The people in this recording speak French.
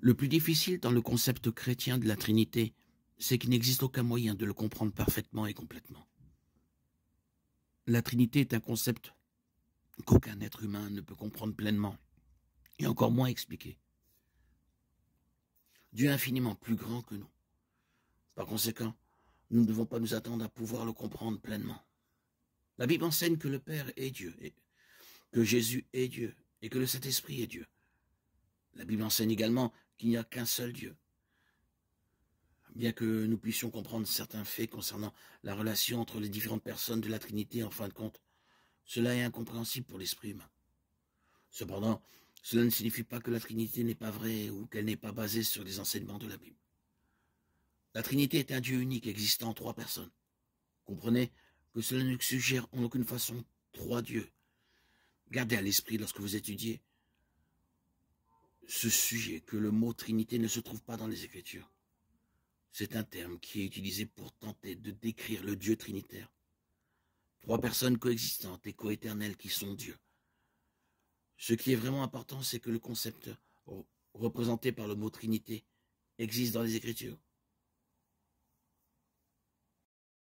Le plus difficile dans le concept chrétien de la Trinité, c'est qu'il n'existe aucun moyen de le comprendre parfaitement et complètement. La Trinité est un concept qu'aucun être humain ne peut comprendre pleinement, et encore moins expliquer. Dieu est infiniment plus grand que nous. Par conséquent, nous ne devons pas nous attendre à pouvoir le comprendre pleinement. La Bible enseigne que le Père est Dieu, que Jésus est Dieu, et que le Saint-Esprit est Dieu. La Bible enseigne également qu'il n'y a qu'un seul Dieu. Bien que nous puissions comprendre certains faits concernant la relation entre les différentes personnes de la Trinité, en fin de compte, cela est incompréhensible pour l'esprit humain. Cependant, cela ne signifie pas que la Trinité n'est pas vraie ou qu'elle n'est pas basée sur les enseignements de la Bible. La Trinité est un Dieu unique existant en trois personnes. Comprenez que cela ne suggère en aucune façon trois dieux. Gardez à l'esprit lorsque vous étudiez ce sujet que le mot Trinité ne se trouve pas dans les Écritures. C'est un terme qui est utilisé pour tenter de décrire le Dieu trinitaire. Trois personnes coexistantes et coéternelles qui sont Dieu. Ce qui est vraiment important, c'est que le concept représenté par le mot Trinité existe dans les Écritures.